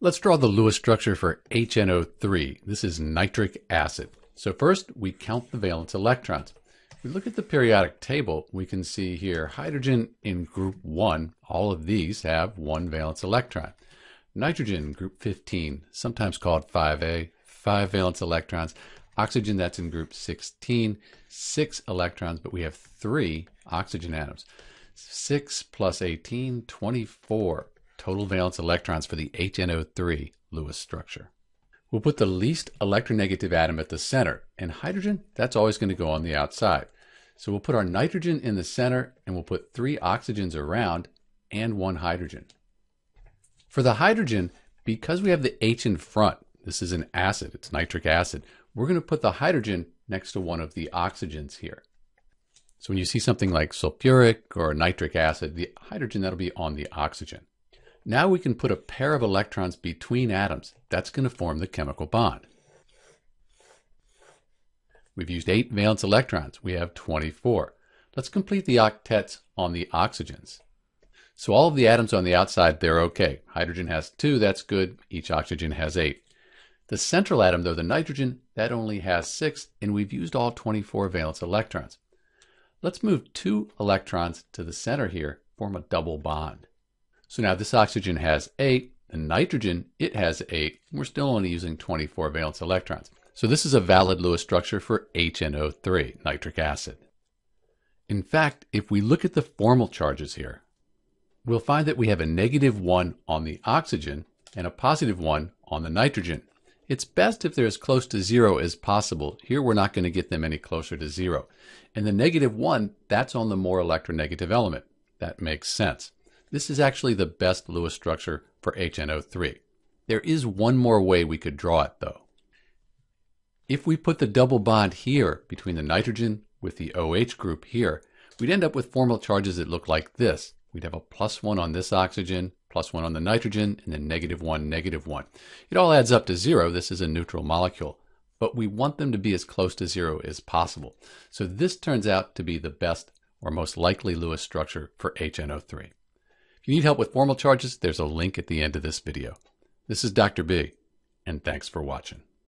Let's draw the Lewis structure for HNO3. This is nitric acid. So first, we count the valence electrons. We look at the periodic table, we can see here hydrogen in group 1, all of these have one valence electron. Nitrogen, group 15, sometimes called 5A, 5 valence electrons. Oxygen, that's in group 16, 6 electrons, but we have 3 oxygen atoms. 6 plus 18, 24 total valence electrons for the HNO3 Lewis structure. We'll put the least electronegative atom at the center, and hydrogen, that's always going to go on the outside. So we'll put our nitrogen in the center, and we'll put three oxygens around and one hydrogen. For the hydrogen, because we have the H in front, this is an acid, it's nitric acid, we're going to put the hydrogen next to one of the oxygens here. So when you see something like sulfuric or nitric acid, the hydrogen that'll be on the oxygen. Now we can put a pair of electrons between atoms. That's going to form the chemical bond. We've used 8 valence electrons. We have 24. Let's complete the octets on the oxygens. So all of the atoms on the outside, they're okay. Hydrogen has 2, that's good. Each oxygen has 8. The central atom, though, the nitrogen, that only has 6, and we've used all 24 valence electrons. Let's move 2 electrons to the center here, form a double bond. So now this oxygen has 8, the nitrogen, it has 8. We're still only using 24 valence electrons. So this is a valid Lewis structure for HNO3, nitric acid. In fact, if we look at the formal charges here, we'll find that we have a negative 1 on the oxygen and a positive 1 on the nitrogen. It's best if they're as close to zero as possible. Here we're not going to get them any closer to zero. And the negative 1, that's on the more electronegative element. That makes sense. This is actually the best Lewis structure for HNO3. There is one more way we could draw it though. If we put the double bond here between the nitrogen with the OH group here, we'd end up with formal charges that look like this. We'd have a plus one on this oxygen, plus one on the nitrogen, and then negative one, negative one. It all adds up to zero. This is a neutral molecule, but we want them to be as close to zero as possible. So this turns out to be the best or most likely Lewis structure for HNO3 you need help with formal charges, there's a link at the end of this video. This is Dr. B, and thanks for watching.